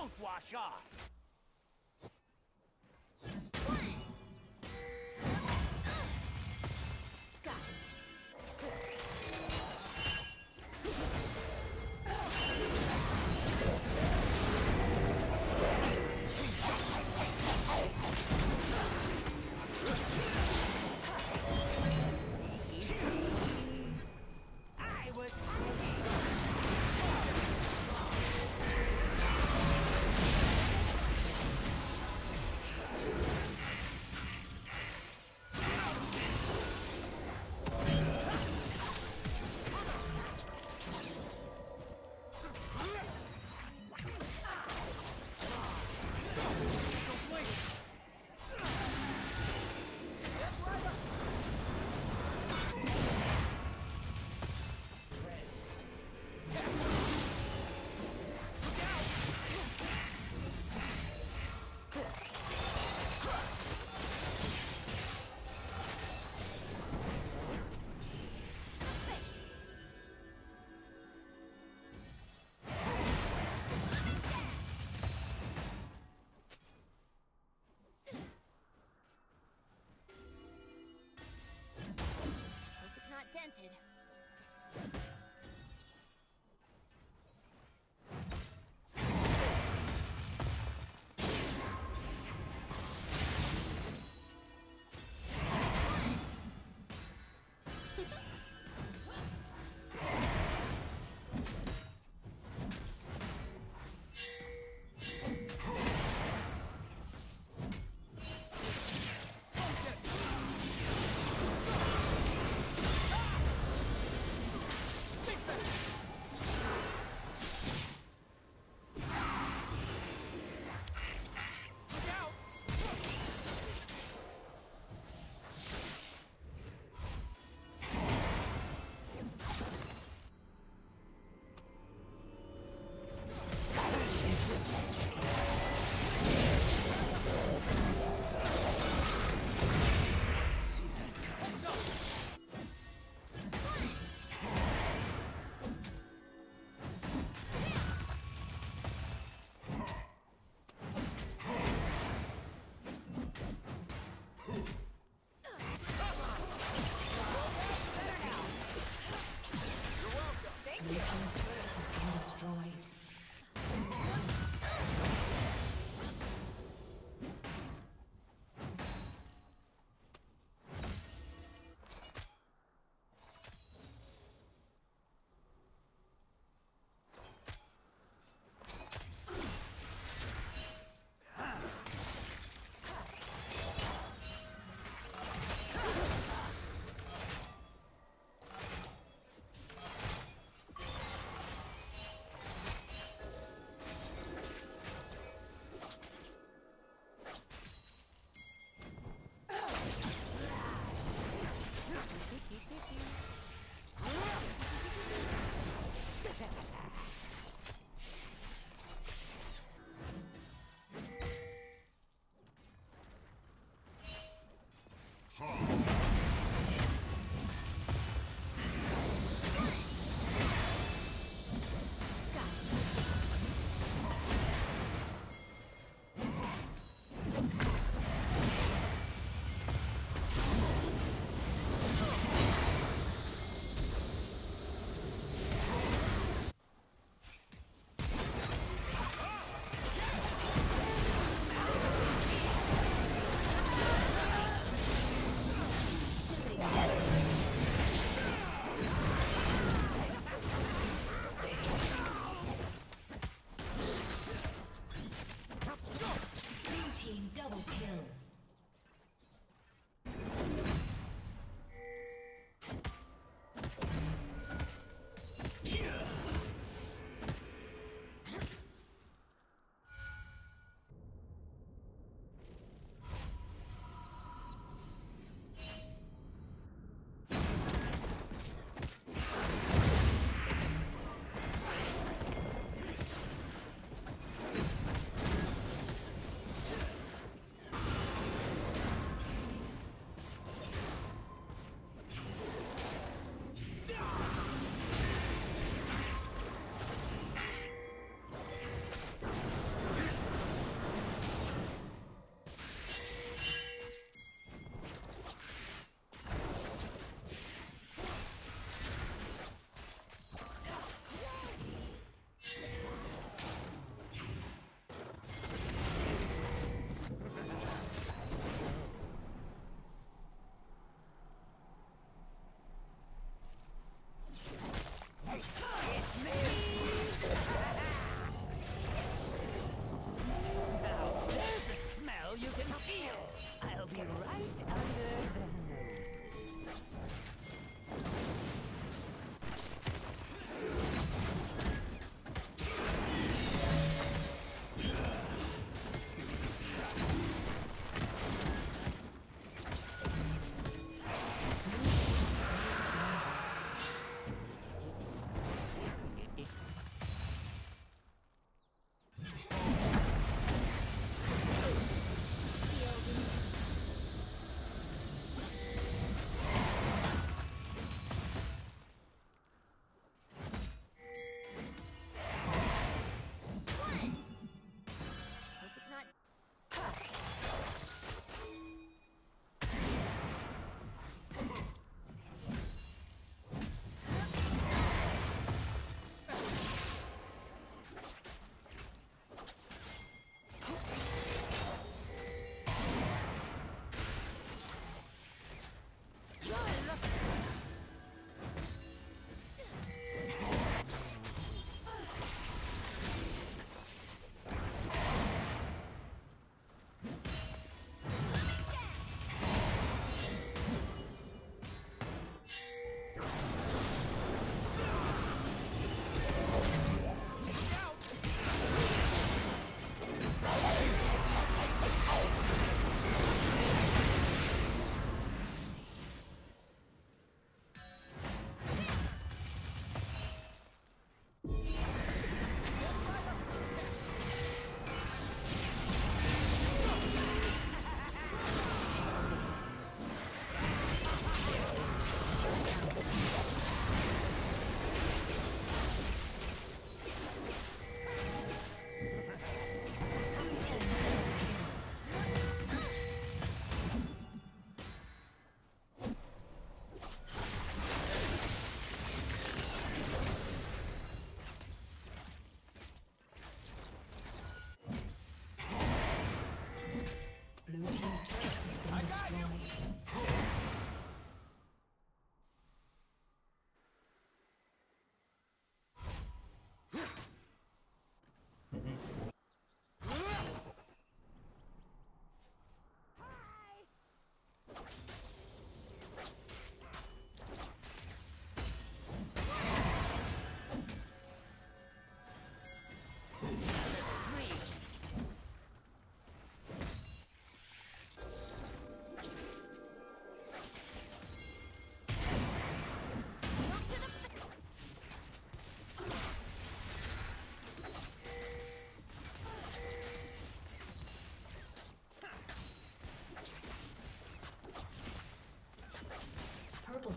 won't wash off.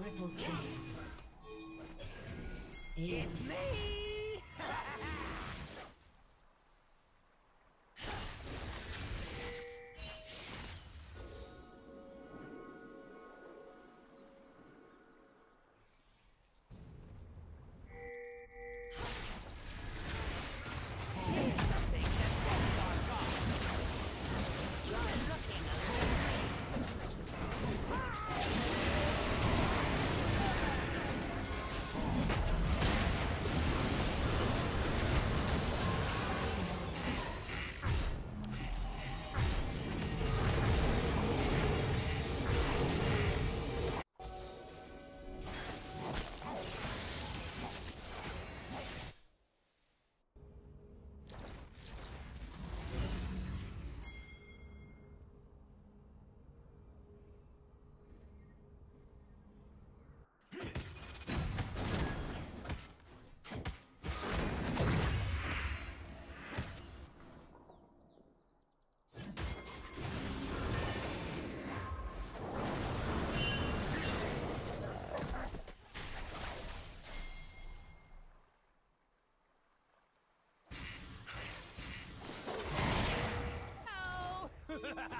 Triple kill. It's me! Ha ha!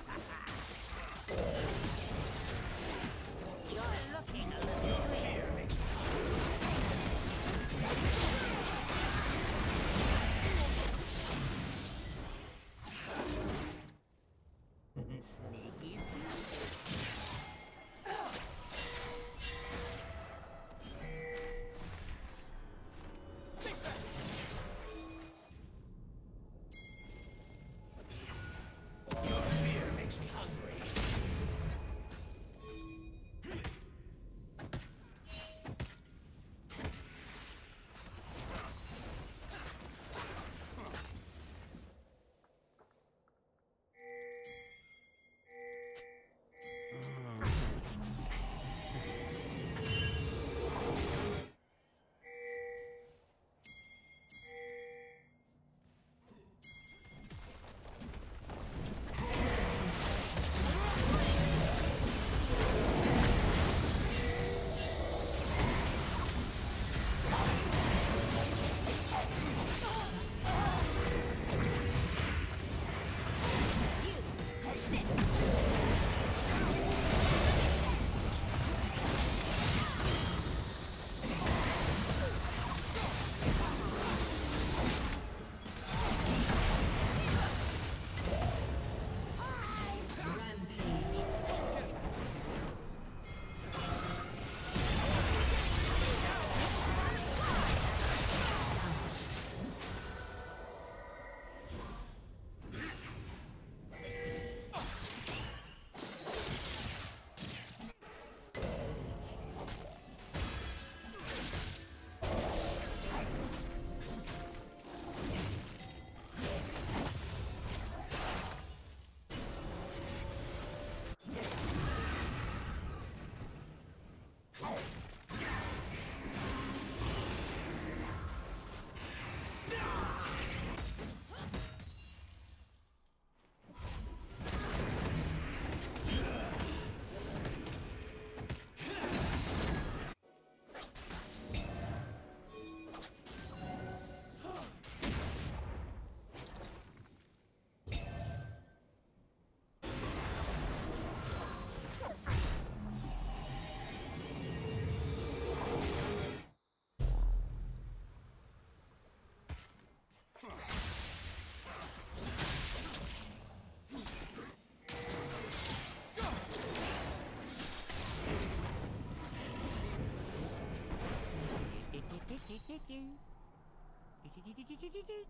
do, do, do,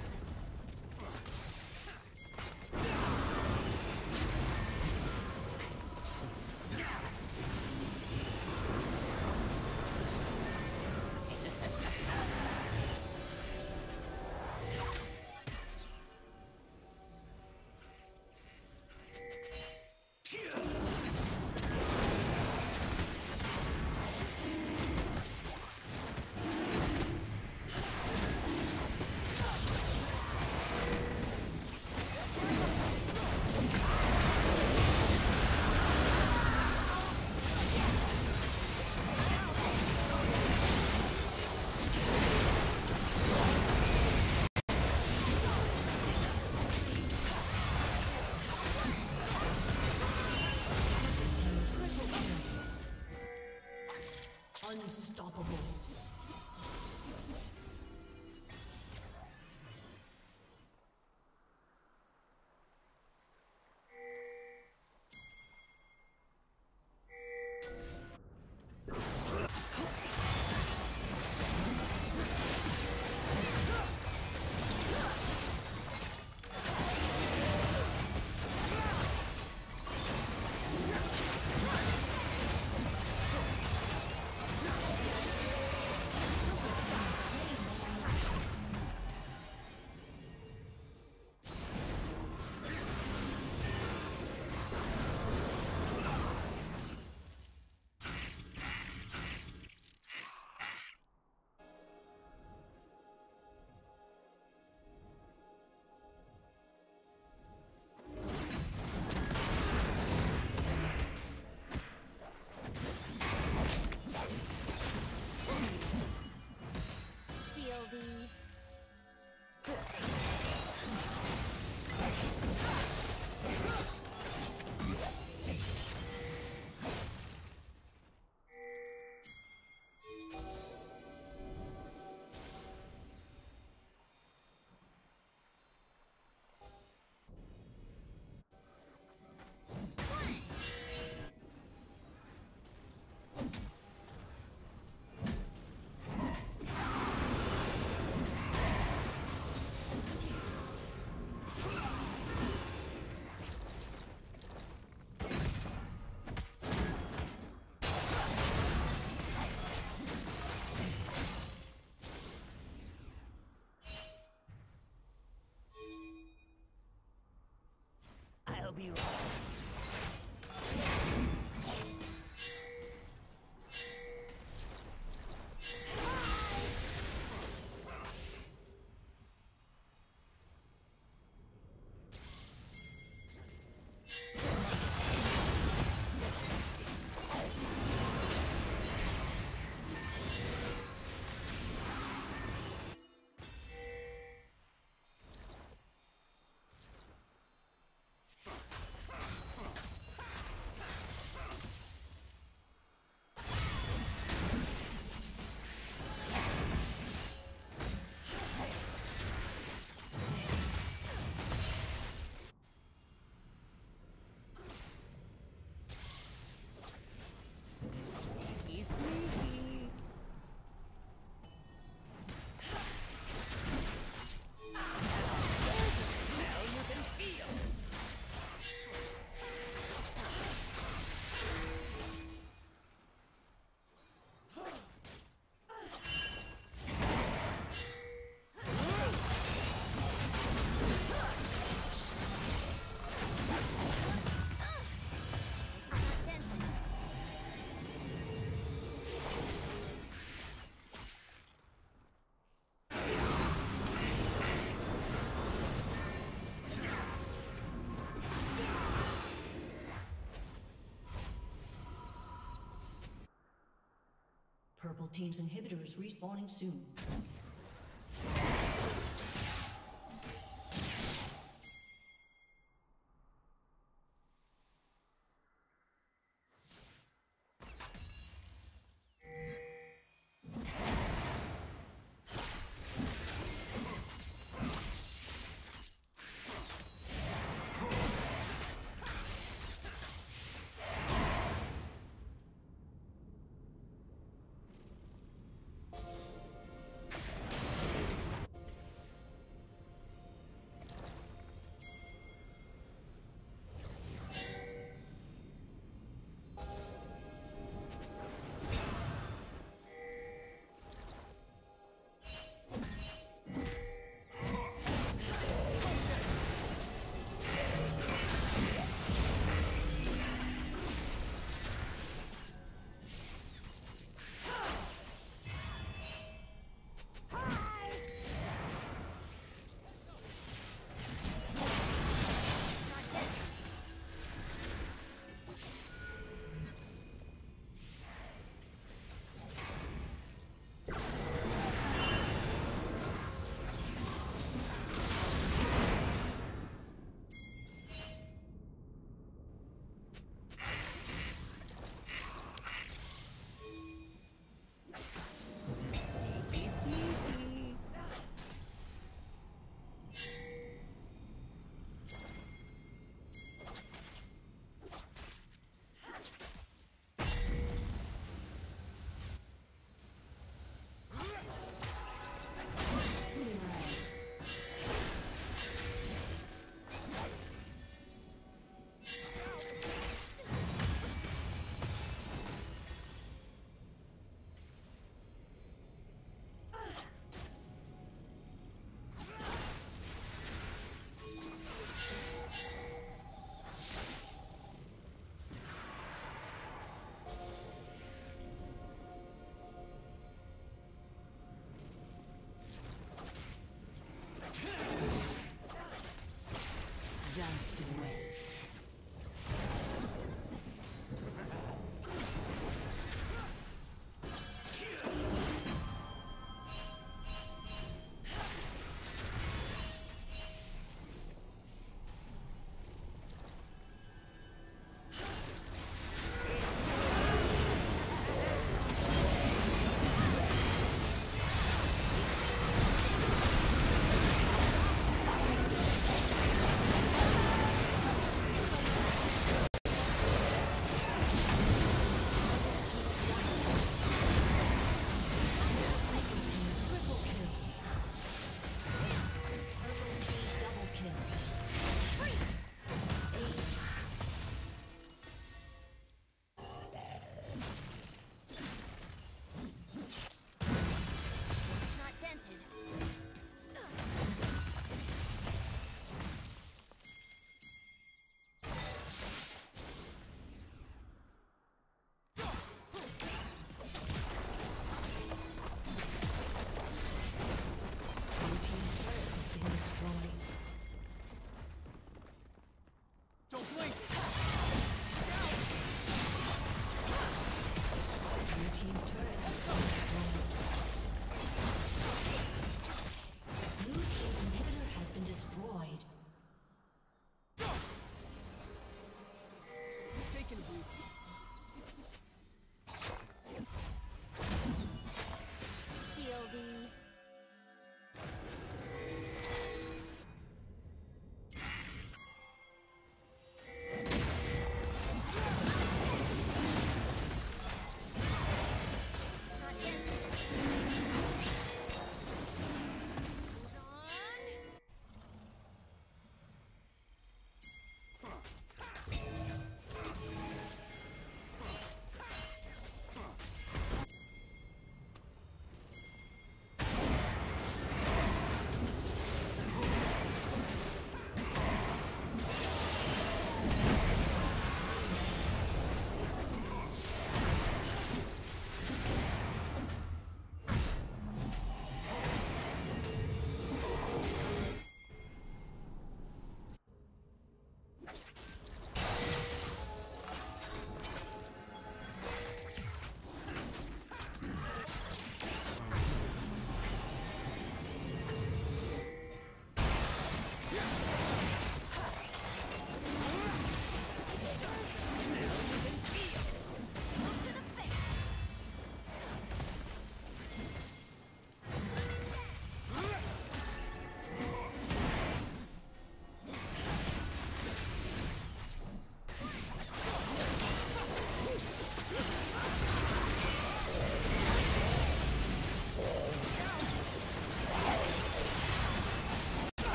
Purple Team's inhibitor is respawning soon.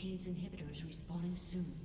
Team's inhibitors respawning soon.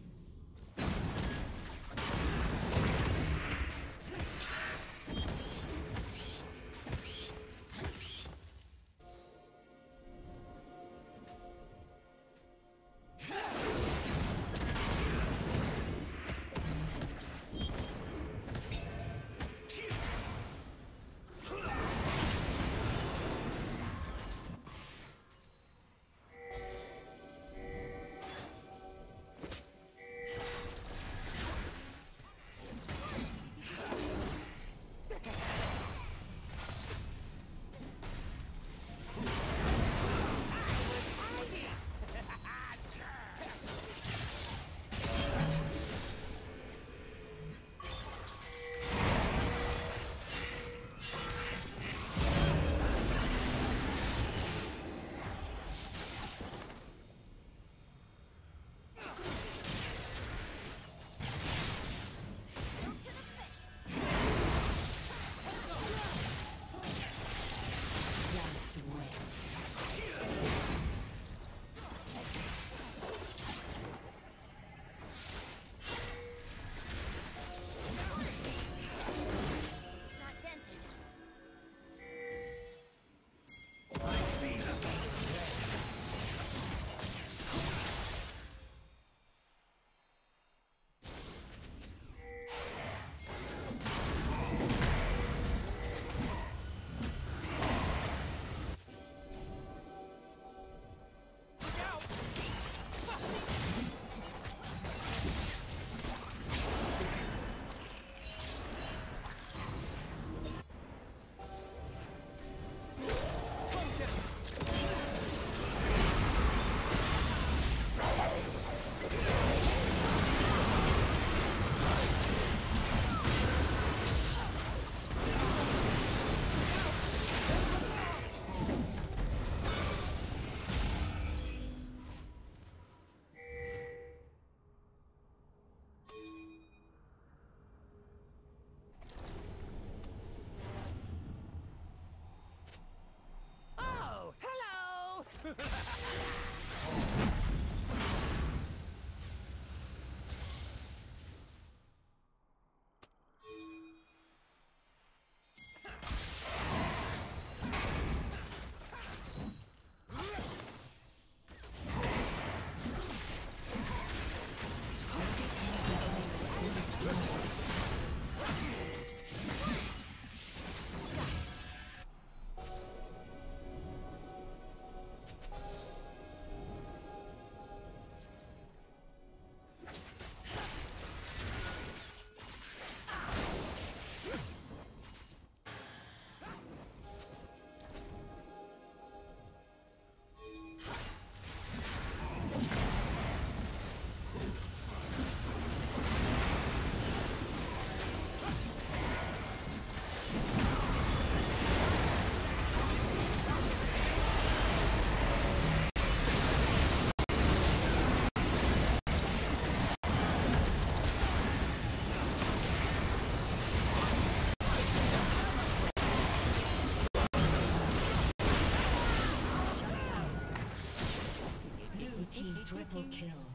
Triple kill.